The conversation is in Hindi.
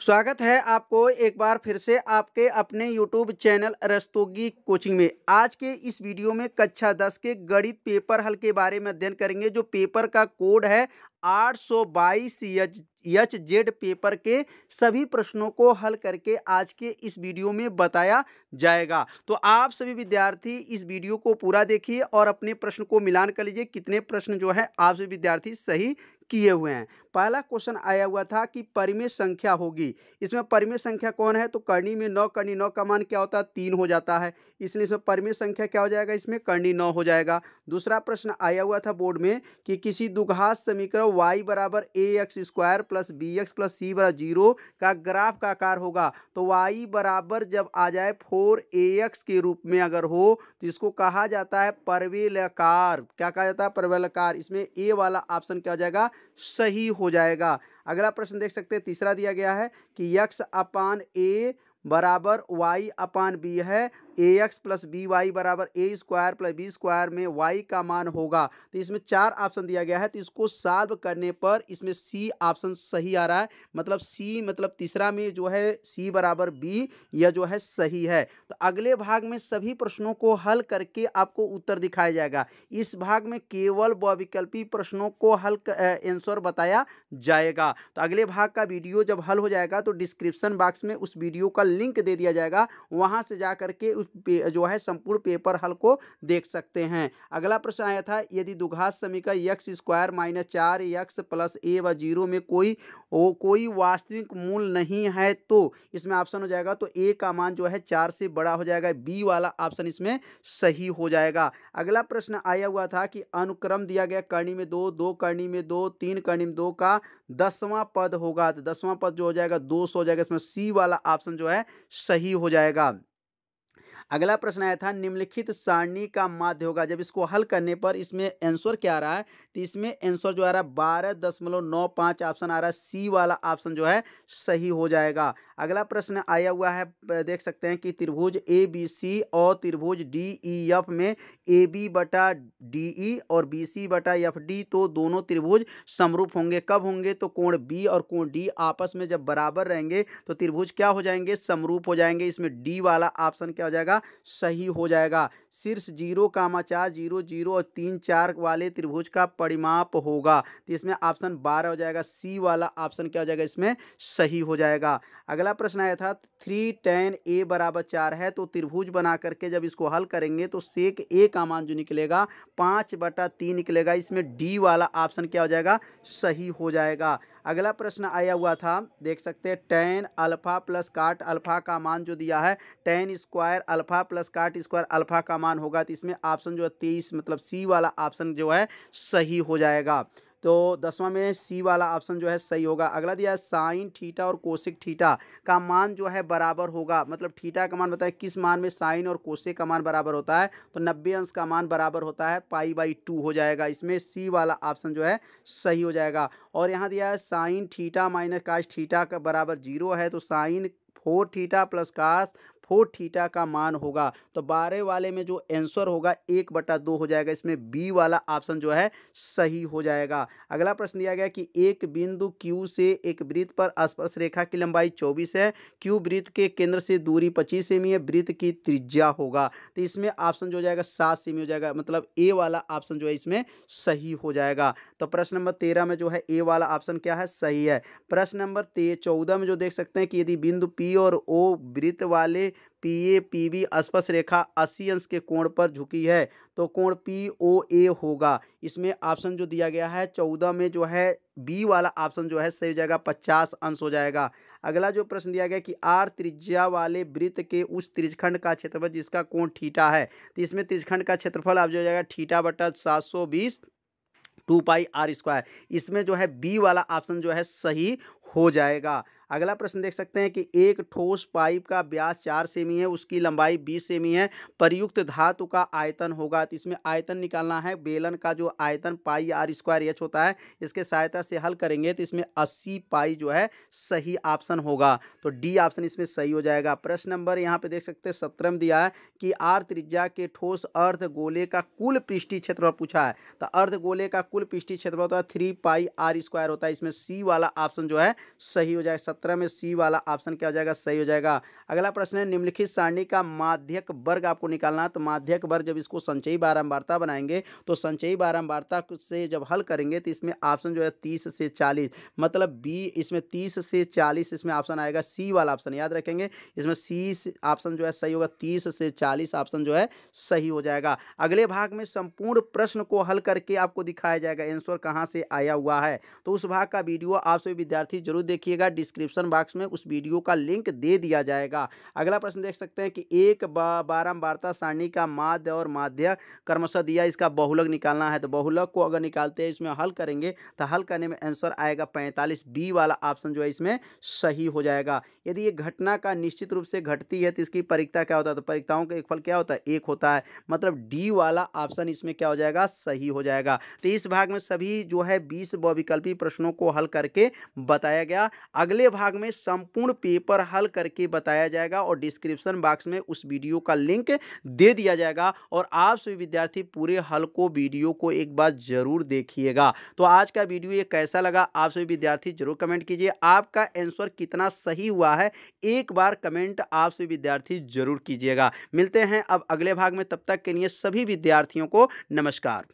स्वागत है आपको एक बार फिर से आपके अपने YouTube चैनल रस्तोगी कोचिंग में। आज के इस वीडियो में कक्षा 10 के गणित पेपर हल के बारे में अध्ययन करेंगे, जो पेपर का कोड है आठ सौ बाईस एच एच जेड पेपर के सभी प्रश्नों को हल करके आज के इस वीडियो में बताया जाएगा। तो आप सभी विद्यार्थी इस वीडियो को पूरा देखिए और अपने प्रश्न को मिलान कर लीजिए। कितने प्रश्न जो है आप सभी विद्यार्थी सही किए हुए हैं। पहला क्वेश्चन आया हुआ था कि परिमेय संख्या होगी। इसमें परिमेय संख्या कौन है? तो कर्णी में नौ, कर्णी नौ का मान क्या होता है? तीन हो जाता है। इसलिए इसमें परिमेय संख्या क्या हो जाएगा? इसमें करनी नौ हो जाएगा। दूसरा प्रश्न आया हुआ था बोर्ड में कि किसी दुघात समीकरण वाई बराबर A X square plus B X plus C बराबर ज़ीरो का ग्राफ का आकार होगा। तो वाई बराबर जब आ जाए फोर ए एक्स के रूप में अगर हो तो इसको कहा जाता है परवेलकार क्या कहा जाता है? परवेलकार इसमें ए वाला ऑप्शन क्या हो जाएगा? सही हो जाएगा। अगला प्रश्न देख सकते हैं। तीसरा दिया गया है कि यक्स अपान ए बराबर वाई अपान बी है A X plus B Y बराबर A square plus B square में वाई का मान होगा। तो इसमें चार ऑप्शन दिया गया है तो इसको सॉल्व करने पर इसमें सी ऑप्शन सही आ रहा है। मतलब सी मतलब तीसरा में जो है सी बराबर बी यह जो है सही है। तो अगले भाग में सभी प्रश्नों को हल करके आपको उत्तर दिखाया जाएगा। इस भाग में केवल विकल्पी प्रश्नों को हल आंसर बताया जाएगा। तो अगले भाग का वीडियो जब हल हो जाएगा तो डिस्क्रिप्शन बॉक्स में उस वीडियो का लिंक दे दिया जाएगा, वहाँ से जा करके उस जो है संपूर्ण पेपर हल को देख सकते हैं। अगला प्रश्न आया था, यदि दुघात समीकरण यक्स स्क्वायर माइनस चार यक्स प्लस ए व ज़ीरो में कोई वो कोई वास्तविक मूल नहीं है तो इसमें ऑप्शन हो जाएगा तो ए का मान जो है चार से बड़ा हो जाएगा बी वाला ऑप्शन इसमें सही हो जाएगा। अगला प्रश्न आया हुआ था कि अनुक्रम दिया गया करणी में दो दो करणी में दो, तीन करणी में दो का दसवां पद होगा तो दसवां पद जो हो जाएगा, दो सौ हो जाएगा, इसमें सी वाला ऑप्शन जो है सही हो जाएगा। अगला प्रश्न आया था, निम्नलिखित सारणी का माध्य होगा। जब इसको हल करने पर इसमें आंसर क्या आ रहा है? तो इसमें आंसर जो आ रहा है, बारह दशमलव नौ पाँच ऑप्शन आ रहा है। सी वाला ऑप्शन जो है, सही हो जाएगा। अगला प्रश्न आया हुआ है देख सकते हैं कि त्रिभुज ए बी सी और त्रिभुज डी ई एफ़ में ए बी बटा डी ई और बी सी बटा एफ़ डी तो दोनों त्रिभुज समरूप होंगे। कब होंगे? तो कोण बी और कोण डी आपस में जब बराबर रहेंगे तो त्रिभुज क्या हो जाएँगे? समरूप हो जाएँगे। इसमें डी वाला ऑप्शन क्या हो जाएगा? सही हो जाएगा। शीर्ष ज़ीरो कामा चार, ज़ीरो ज़ीरो और तीन, चार वाले त्रिभुज का परिमाप होगा। तो इसमें ऑप्शन बारह हो जाएगा सी वाला ऑप्शन क्या हो जाएगा, इसमें सही हो जाएगा। अगला प्रश्न आया था थ्री टेन ए बराबर चार है तो त्रिभुज बना करके जब इसको हल करेंगे तो सेक ए का मान जो निकलेगा, पाँच बटा निकलेगा, इसमें डी वाला ऑप्शन क्या हो जाएगा, सही हो जाएगा। अगला प्रश्न आया हुआ था, देख सकते हैं tan alpha plus cot alpha का मान जो दिया है tan square alpha plus cot square alpha का मान होगा तो इसमें ऑप्शन जो है तेईस मतलब सी वाला ऑप्शन जो है सही हो जाएगा। तो दसवां में सी वाला ऑप्शन जो है सही होगा। अगला दिया है साइन थीटा और कोशिक थीटा। का मान जो है बराबर होगा। मतलब थीटा का मान बताए, किस मान में साइन और कोशिक का मान बराबर होता है? तो नब्बे अंश का मान बराबर होता है, पाई बाई टू हो जाएगा। इसमें सी वाला ऑप्शन जो है सही हो जाएगा। और यहाँ दिया है sine theta minus cos theta का बराबर ज़ीरो है तो sine four theta plus cos four theta का मान होगा तो बारह वाले में जो आंसर होगा, एक बटा दो हो जाएगा, इसमें बी वाला ऑप्शन जो है, सही हो जाएगा। अगला प्रश्न दिया गया कि एक बिंदु क्यू से एक वृत्त पर स्पर्श रेखा की लंबाई चौबीस है क्यू वृत्त के केंद्र से दूरी पच्चीस सेमी है, वृत्त की त्रिज्या होगा तो इसमें ऑप्शन जो हो जाएगा, सात सेमी हो जाएगा मतलब ए वाला ऑप्शन जो है, इसमें सही हो जाएगा। तो प्रश्न नंबर तेरह में जो है ए वाला ऑप्शन क्या है, सही है। प्रश्न नंबर चौदह में जो देख सकते हैं कि यदि बिंदु पी और ओ वृत्त वाले पी ए पी बी स्पर्श रेखा अस्सी अंश के कोण पर झुकी है तो कोण पी ओ ए होगा। इसमें ऑप्शन जो दिया गया है, चौदह में जो है बी वाला ऑप्शन जो है, सही हो जाएगा, पचास अंश हो जाएगा। अगला जो प्रश्न दिया गया कि आर त्रिज्या वाले वृत्त के उस त्रिजखंड का क्षेत्रफल जिसका कोण ठीटा है तो इसमें त्रिजखंड का क्षेत्रफल आप जो हो जाएगा ठीटा बटा सात सौ बीस टू पाई आर स्क्वायर। इसमें जो है बी वाला ऑप्शन जो है, सही हो जाएगा। अगला प्रश्न देख सकते हैं कि एक ठोस पाइप का व्यास चार सेमी है, उसकी लंबाई बीस सेमी है, प्रयुक्त धातु का आयतन होगा। तो इसमें आयतन निकालना है, बेलन का जो आयतन पाई आर स्क्वायर एच होता है, इसके सहायता से हल करेंगे तो इसमें अस्सी पाई जो है सही ऑप्शन होगा। तो डी ऑप्शन इसमें सही हो जाएगा। प्रश्न नंबर यहाँ पे देख सकते हैं सत्रह दिया है कि आर त्रिज्या के ठोस अर्ध गोले का कुल पृष्ठीय क्षेत्रफल पूछा है। तो अर्ध गोले का कुल पृष्ठीय क्षेत्रफल होता है, थ्री पाई आर स्क्वायर होता है। इसमें सी वाला ऑप्शन जो है सही हो जाएगा। सत्रह में सी वाला ऑप्शन क्या हो जाएगा? सही हो जाएगा। अगला प्रश्न है, निम्नलिखित सारणी का माध्यक वर्ग आपको निकालना है। तो माध्यक वर्ग जब इसको संचयी बारंबारता बनाएँगे तो संचयी बारंबारता से जब हल करेंगे तो इसमें ऑप्शन जो है तीस से चालीस मतलब बी इसमें तीस से चालीस इसमें ऑप्शन आएगा। सी वाला ऑप्शन याद रखेंगे, इसमें सी ऑप्शन जो है सही होगा, तीस से चालीस ऑप्शन जो है सही हो जाएगा। अगले भाग में संपूर्ण प्रश्न को हल करके आपको दिखाया जाएगा। आंसर कहाँ से आया हुआ है? तो उस भाग का वीडियो आप सभी विद्यार्थी ज़रूर देखिएगा। डिस्क्रिप्शन बॉक्स में उस वीडियो का लिंक दे दिया जाएगा। अगला प्रश्न देख सकते हैं कि एक बारंबारता सारणी का माध्य और माध्य क्रमशः दिया इसका बहुलक निकालना है। तो बहुलक को अगर निकालते हैं, इसमें हल करेंगे तो हल करने में आंसर आएगा पैंतालीस बी वाला ऑप्शन जो है इसमें सही हो जाएगा। यदि ये घटना का निश्चित रूप से घटती है तो इसकी परीक्षा क्या होता है? तो परीक्षाओं का एक फल क्या होता है? एक होता है। मतलब डी वाला ऑप्शन इसमें क्या हो जाएगा? सही हो जाएगा। तो इस भाग में सभी जो है बीस विकल्पी प्रश्नों को हल करके बताया गया। अगले भाग में संपूर्ण पेपर हल करके बताया जाएगा और डिस्क्रिप्शन बॉक्स में उस वीडियो का लिंक दे दिया जाएगा और आप सभी विद्यार्थी पूरे हल को, वीडियो को एक बार ज़रूर देखिएगा। तो आज का वीडियो ये कैसा लगा आप सभी विद्यार्थी ज़रूर कमेंट कीजिए। आपका आंसर कितना सही हुआ है, एक बार कमेंट आप सभी विद्यार्थी ज़रूर कीजिएगा। मिलते हैं अब अगले भाग में, तब तक के लिए सभी विद्यार्थियों को नमस्कार।